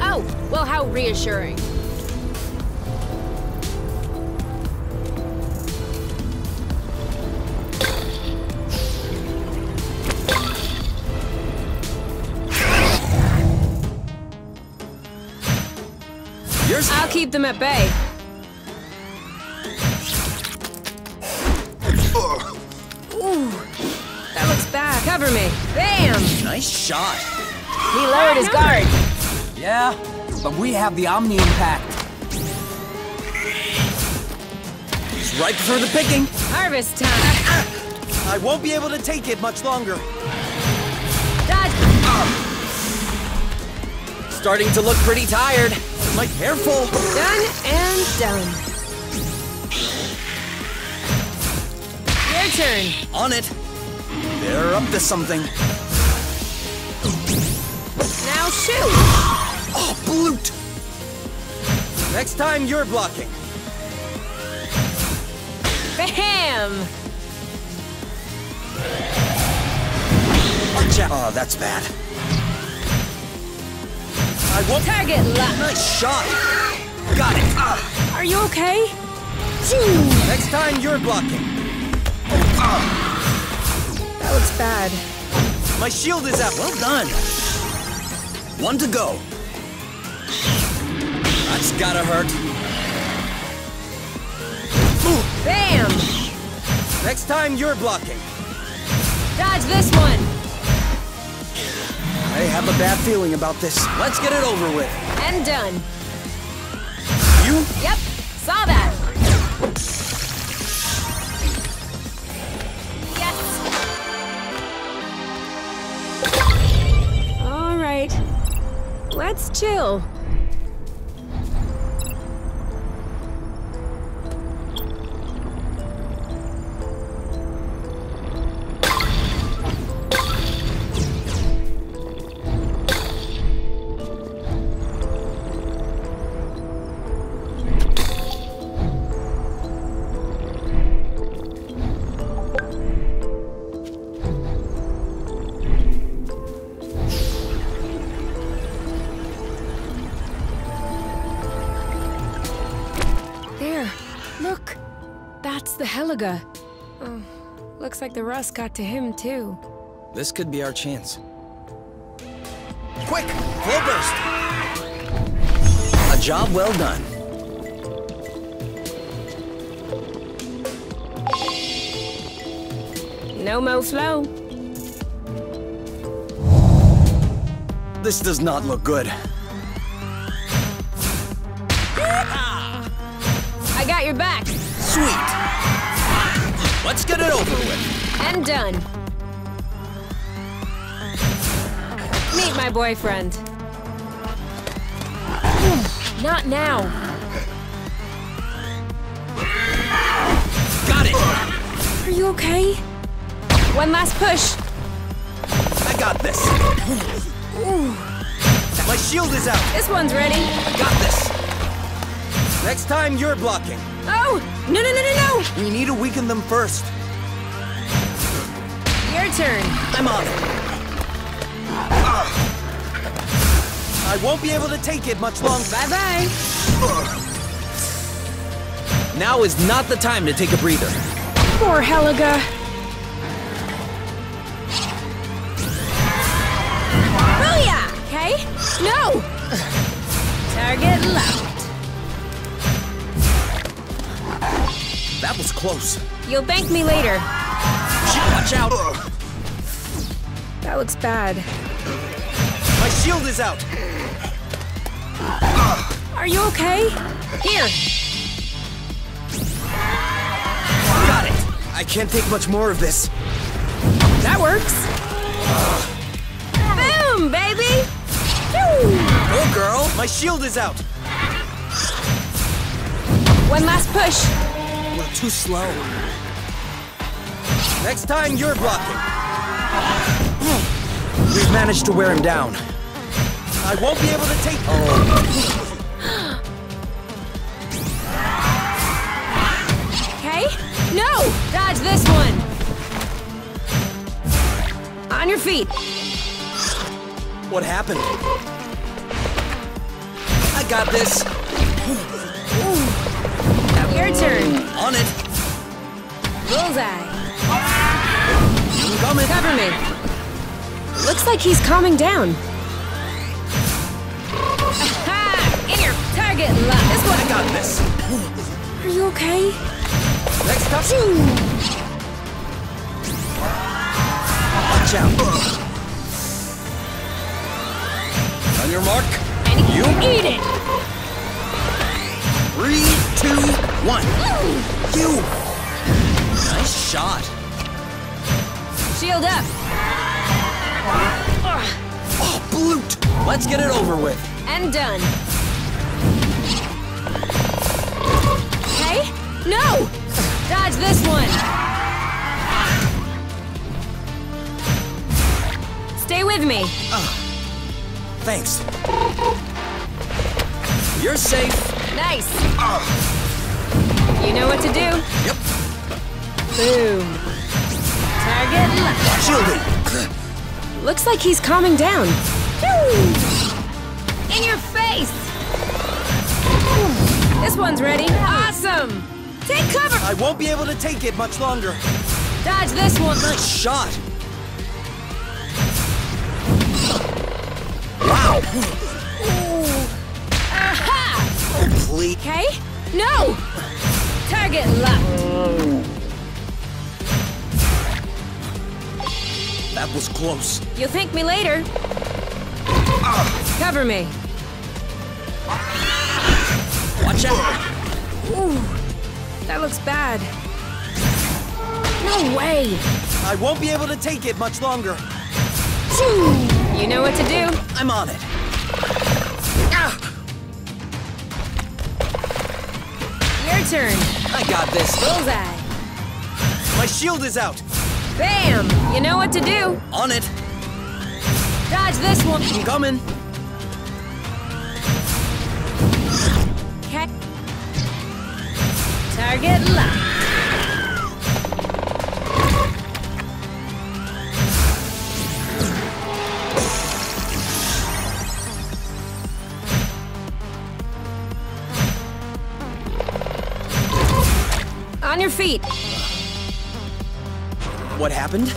Oh, well, how reassuring. Them at bay. Ooh, that looks bad. Cover me. Bam! Nice shot. He lowered his guard. Yeah, but we have the Omni Impact. He's ripe for the picking. Harvest time. I won't be able to take it much longer. Dodge. Starting to look pretty tired. My hair full. Done and done. Your turn. On it. They're up to something. Now shoot. Oh, bloot! Next time you're blocking. Bam! Watch out. Oh, that's bad. I won't. Target locked. Nice shot. Got it. Ah. Are you okay? Next time you're blocking. That looks bad. My shield is out. Well done. One to go. That's gotta hurt. Bam! Next time you're blocking. Dodge this one! I have a bad feeling about this. Let's get it over with. And done. You? Yep, saw that. Yes! All right. Let's chill. Looks like the rust got to him too. This could be our chance. Quick! Flow burst! A job well done. No mo flow. This does not look good. I got your back. Sweet! Let's get it over with. And done. Meet my boyfriend. Not now. Got it! Are you okay? One last push. I got this. My shield is out. This one's ready. I got this. Next time you're blocking. Oh! No, no, no, no, no! We need to weaken them first. Turn. I'm on it. I won't be able to take it much longer. Bye bye. Now is not the time to take a breather. Poor Heliga. Booyah! Okay? No! Target locked. That was close. You'll bank me later. Watch out. That looks bad. My shield is out. Are you okay? Here. Got it. I can't take much more of this. That works. Boom, baby! Go, girl. My shield is out. One last push. We're too slow. Next time you're blocking. We've managed to wear him down. I won't be able to take. Oh, Okay? No! Dodge this one. On your feet. what happened? I got this. Your turn. On it. Bullseye. Coming. Cover me. Looks like he's calming down. Aha! In your target lock. This I got this. Are you okay? Next time. Watch out. On your mark. And You. eat it. Three, two, one. You. Nice shot. Shield up. Oh, blute. Let's get it over with. And done. Hey? No! Dodge this one. Stay with me. Ah, thanks. You're safe. Nice. Ah. You know what to do. Yep. Boom. Target locked. Shielding! Looks like he's calming down. In your face! This one's ready. Awesome! Take cover! I won't be able to take it much longer. Dodge this one. Nice shot! Wow! Aha! Please. Okay? No! Target locked. That was close. You'll thank me later. Cover me. Watch out! Ooh, that looks bad. No way! I won't be able to take it much longer. You know what to do. I'm on it. Ah, Your turn. I got this. Bullseye. My shield is out. Bam! You know what to do. On it. Dodge this one. I'm coming. Okay. Target locked. On your feet. What happened?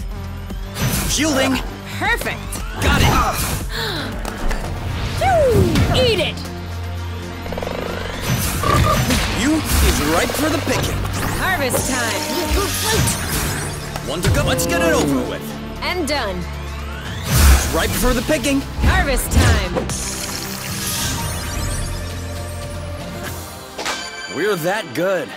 Shielding. Perfect. Got it. *gasps* Eat it. You is ripe for the picking. Harvest time. One to go. Let's get it over with. And done. It's ripe for the picking. Harvest time. We're that good.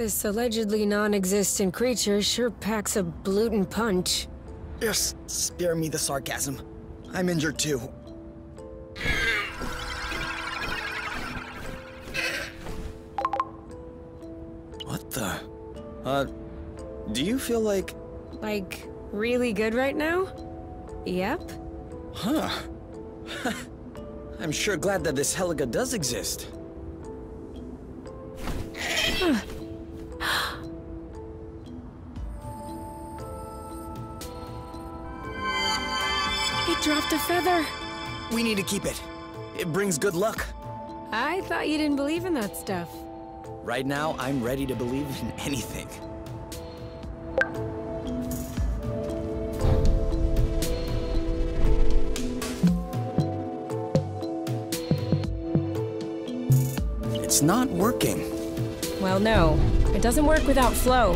Oof. This allegedly non-existent creature sure packs a blootin' punch. Just spare me the sarcasm. I'm injured too. What the? Uh, do you feel like. Like, really good right now? Yep. Huh. *laughs* I'm sure glad that this Heliga does exist. It dropped a feather. We need to keep it. It brings good luck. I thought you didn't believe in that stuff. Right now, I'm ready to believe in *laughs* anything. It's not working. Well, no. It doesn't work without flow.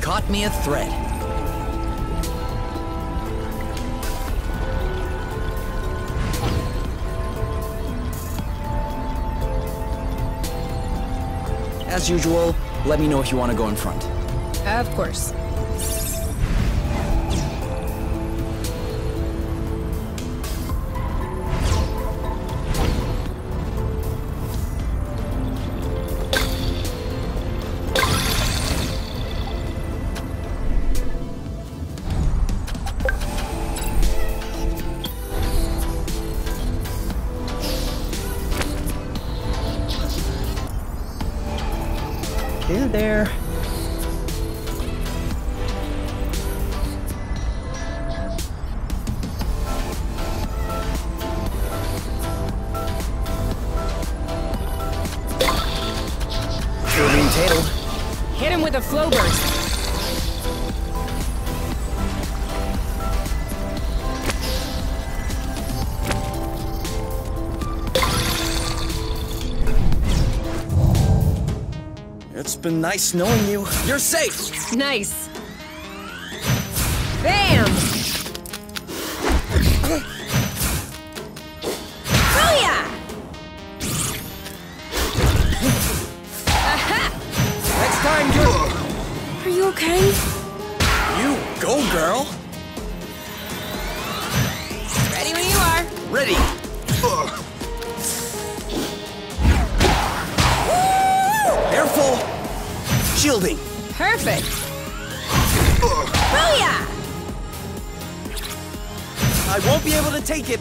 Caught me a thread. As usual, let me know if you want to go in front. Of course. It's been nice knowing you. You're safe! Nice.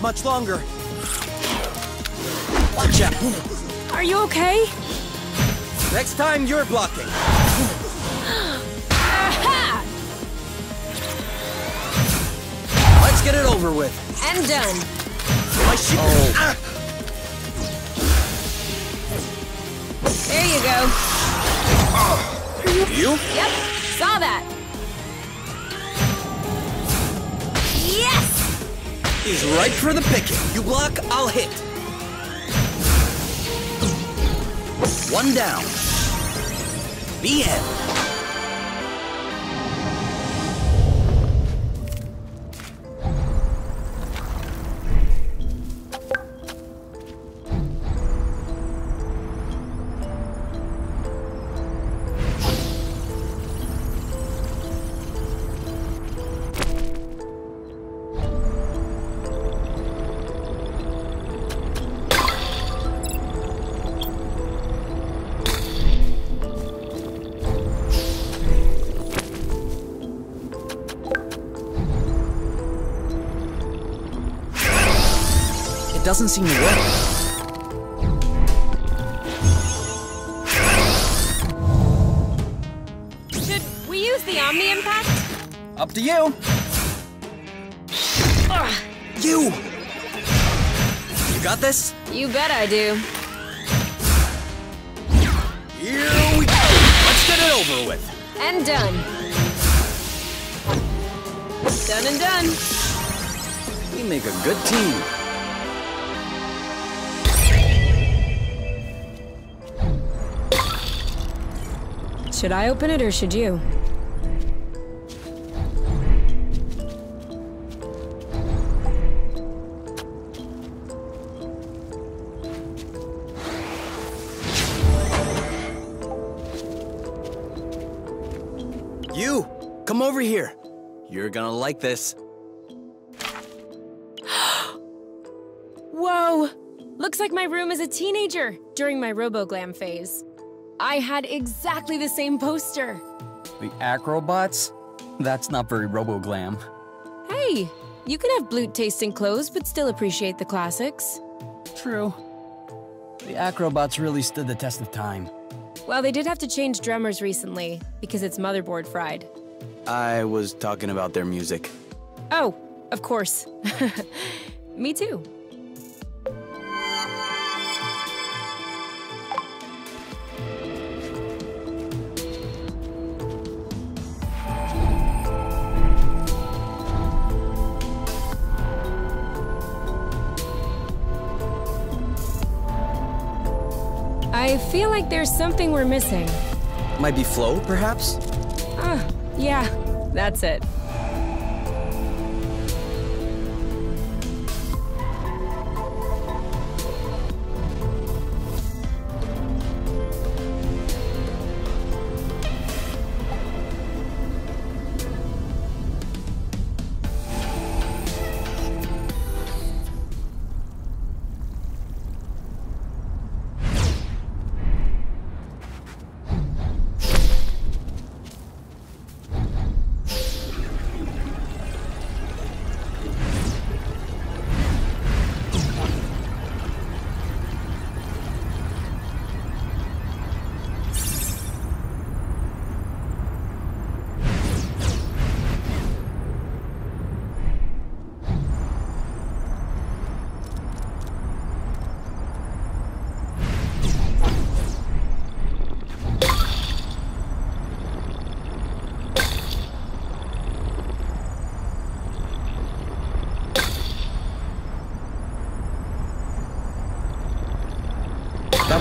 Much longer. Watch out! Are you okay? Next time, you're blocking. Aha! Let's get it over with. And done. My shit. Ah! There you go. You? Yep, right for the picking. You block, I'll hit. One down. The end. Doesn't seem to work. Should we use the Omni Impact? Up to you. Ugh, You! You got this? you bet I do. Here we go. Let's get it over with. And done. Done and done. We make a good team. Should I open it or should you? You! Come over here. You're gonna like this. *gasps* Whoa! Looks like my room as a teenager during my RoboGlam phase. I had exactly the same poster. The acrobots? That's not very robo-glam. Hey, you can have blute tasting clothes but still appreciate the classics. True. The acrobots really stood the test of time. Well, they did have to change drummers recently because its motherboard fried. I was talking about their music. Oh, of course. *laughs* Me too. Like there's something we're missing. Might be Flow, perhaps? Ah, yeah, that's it.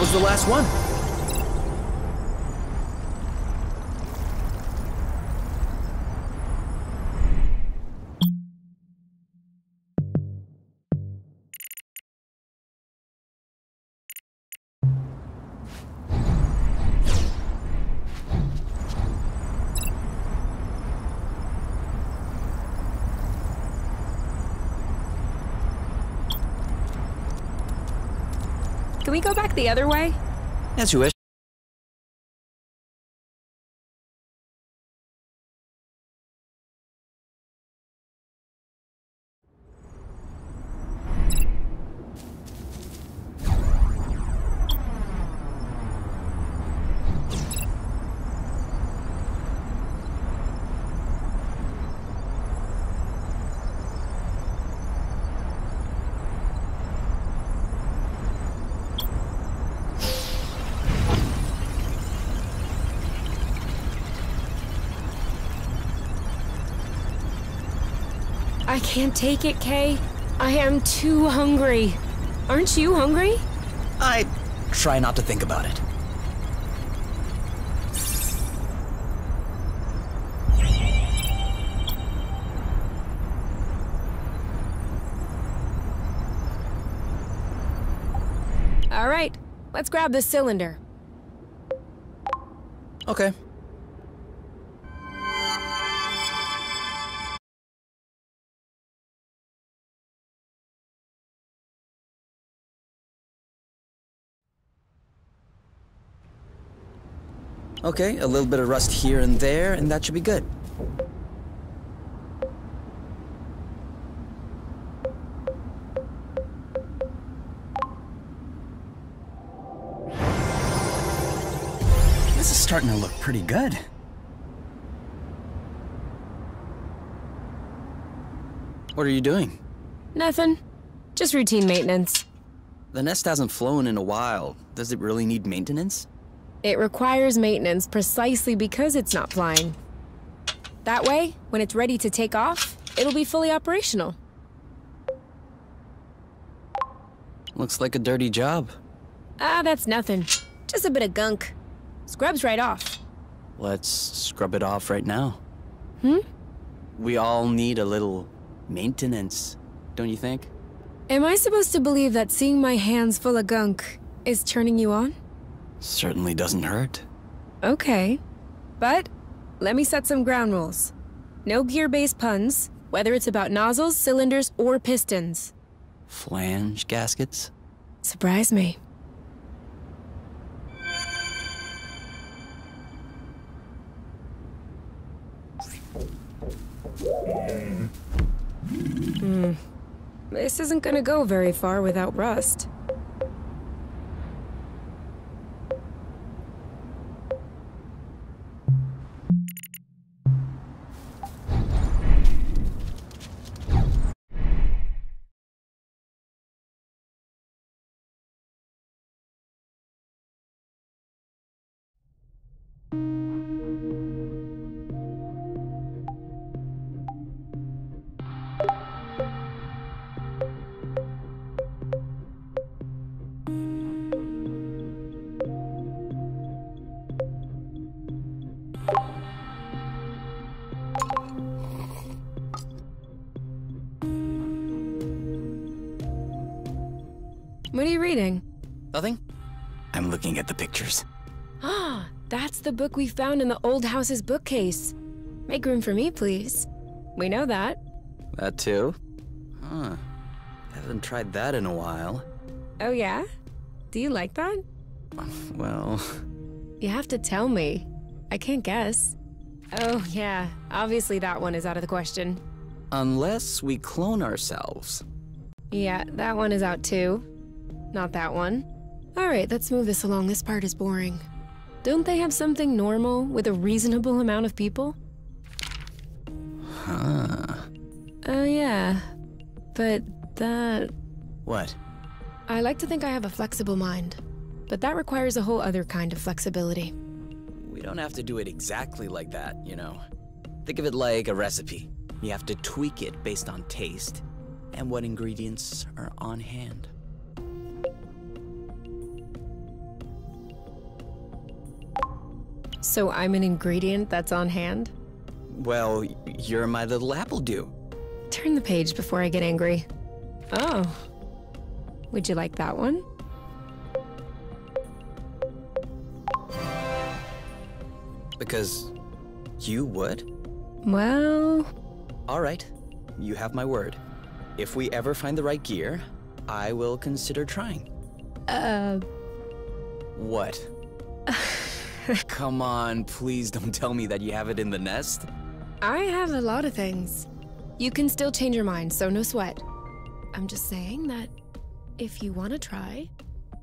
Was the last one. Can we go back the other way? As you wish. Can't take it, Kay. I am too hungry. Aren't you hungry? I try not to think about it. All right, let's grab this cylinder. Okay. Okay, a little bit of rust here and there, and that should be good. This is starting to look pretty good. What are you doing? Nothing. Just routine maintenance. The nest hasn't flown in a while. Does it really need maintenance? It requires maintenance precisely because it's not flying. That way, when it's ready to take off, it'll be fully operational. Looks like a dirty job. Ah, that's nothing. Just a bit of gunk. Scrubs right off. Let's scrub it off right now. Hmm? We all need a little maintenance, don't you think? Am I supposed to believe that seeing my hands full of gunk is turning you on? Certainly doesn't hurt. Okay. But let me set some ground rules. No gear-based puns, whether it's about nozzles, cylinders, or pistons. Flange gaskets? Surprise me. Hmm. This isn't gonna go very far without rust. Book we found in the old house's bookcase. Make room for me, please. We know that. That too? Huh. Haven't tried that in a while. Oh, yeah? Do you like that? *laughs* Well, You have to tell me. I can't guess. Oh, yeah. Obviously, that one is out of the question. unless we clone ourselves. Yeah, that one is out too. Not that one. Alright, let's move this along. This part is boring. Don't they have something normal with a reasonable amount of people? Huh. Oh, yeah. But that. What? I like to think I have a flexible mind. But that requires a whole other kind of flexibility. We don't have to do it exactly like that, you know. Think of it like a recipe. You have to tweak it based on taste and what ingredients are on hand. So I'm an ingredient that's on hand? Well, you're my little apple dew. Turn the page before I get angry. Oh. Would you like that one? Because you would? Well, All right, you have my word. If we ever find the right gear, I will consider trying. uh, What? *laughs* *laughs* Come on, please don't tell me that you have it in the nest. I have a lot of things. You can still change your mind, so no sweat. I'm just saying that if you want to try.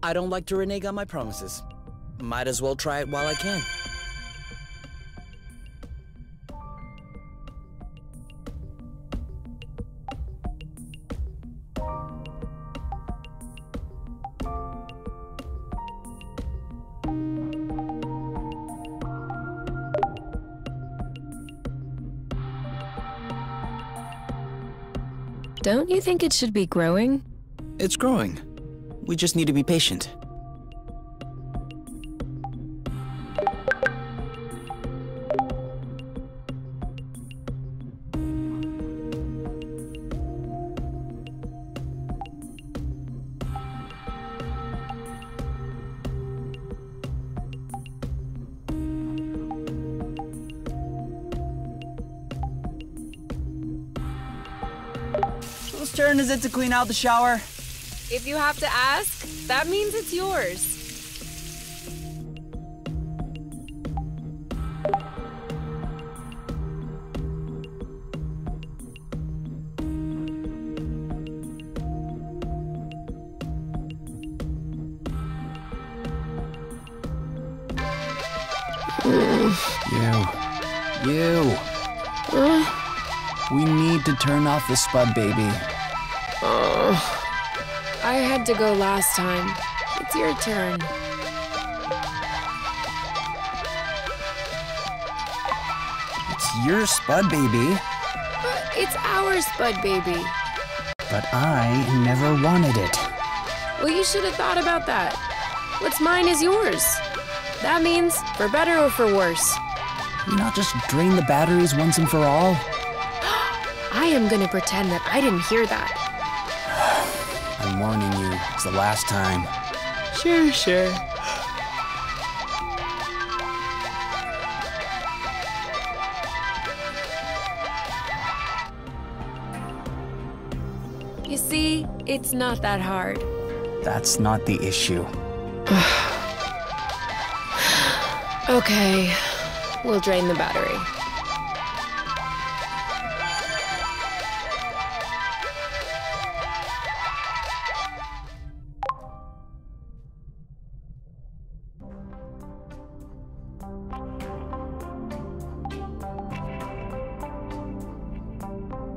I don't like to renege on my promises. Might as well try it while I can. You think it should be growing? It's growing. We just need to be patient. It to clean out the shower? If you have to ask, that means it's yours. You. You. We need to turn off the spud, baby. Oh. I had to go last time. It's your turn. It's your spud, baby. But It's our Spud baby. But I never wanted it. Well, you should have thought about that. What's mine is yours. That means for better or for worse. We not just drain the batteries once and for all? *gasps* I am gonna pretend that I didn't hear that. The last time. Sure, sure. You see, it's not that hard. That's not the issue. *sighs* Okay, we'll drain the battery.